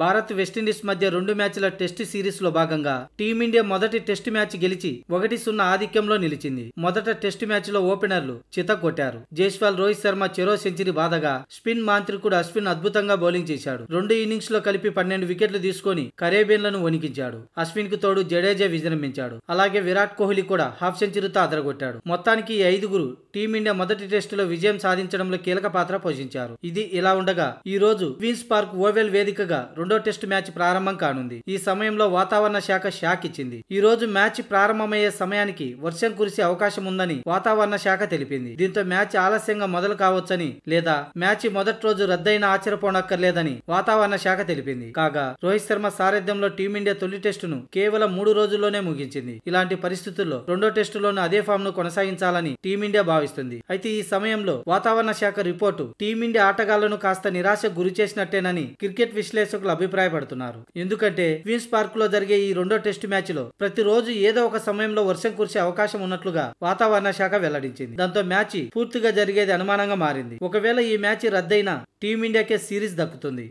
Bharat West Indies మధ్య రెండు మ్యాచ్ల టెస్ట్ సిరీస్లో భాగంగా టీమిండియా మొదటి టెస్ట్ మ్యాచ్ గెలిచి ఒకటి సున్నా ఆధిక్యంలో నిలిచింది. మొదట టెస్ట్ మ్యాచ్లో ఓపెనర్లు చితకొట్టారు జైస్వాల్ రోహిత్ శర్మ చెరో సెంచరీ బాధగా స్పిన్ మాంత్రికుడు అశ్విన్ అద్భుతంగా బౌలింగ్ చేశాడు. రెండు ఇన్నింగ్స్లో కలిపి పన్నెండు వికెట్లు తీసుకొని కరేబియన్లను వణికించాడు. అశ్విన్కు తోడు జడేజా విజృంభించాడు. అలాగే విరాట్ కోహ్లీ కూడా హాఫ్ సెంచరీతో అదరగొట్టాడు. మొత్తానికి ఈ ఐదుగురు టీమిండియా మొదటి టెస్టులో విజయం సాధించడంలో కీలక పాత్ర పోషించారు. ఇది ఇలా ఉండగా ఈ రోజు క్వీన్స్ పార్క్ ఓవెల్ వేదికగా రెండో టెస్టు మ్యాచ్ ప్రారంభం కానుంది. ఈ సమయంలో వాతావరణ శాఖ షాక్ ఇచ్చింది. ఈ రోజు మ్యాచ్ ప్రారంభమయ్యే సమయానికి వర్షం కురిసే అవకాశం ఉందని వాతావరణ శాఖ తెలిపింది. దీంతో మ్యాచ్ ఆలస్యంగా మొదలు కావచ్చని లేదా మ్యాచ్ మొదటి రోజు రద్దయిన ఆశ్చర్యపోనక్కర్లేదని వాతావరణ శాఖ తెలిపింది. కాగా రోహిత్ శర్మ సారథ్యంలో టీమిండియా తొలి టెస్టును కేవలం మూడు రోజుల్లోనే ముగించింది. ఇలాంటి పరిస్థితుల్లో రెండో టెస్టులోనూ అదే ఫామ్ను కొనసాగించాలని టీమిండియా భావిస్తుంది. అయితే ఈ సమయంలో వాతావరణ శాఖ రిపోర్టు టీమిండియా ఆటగాళ్ళను కాస్త నిరాశ గురి చేసినట్టేనని క్రికెట్ విశ్లేషకులు అభిప్రాయపడుతున్నారు. ఎందుకంటే క్వీన్స్ పార్క్లో జరిగే ఈ రెండో టెస్ట్ మ్యాచ్లో ప్రతిరోజు ఏదో ఒక సమయంలో వర్షం కురిసే అవకాశం ఉన్నట్లుగా వాతావరణ శాఖ వెల్లడించింది. దాంతో మ్యాచ్ పూర్తిగా జరిగేది అనుమానంగా మారింది. ఒకవేళ ఈ మ్యాచ్ రద్దయినా టీమిండియాకే సిరీస్ దక్కుతుంది.